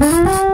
Mm-hmm.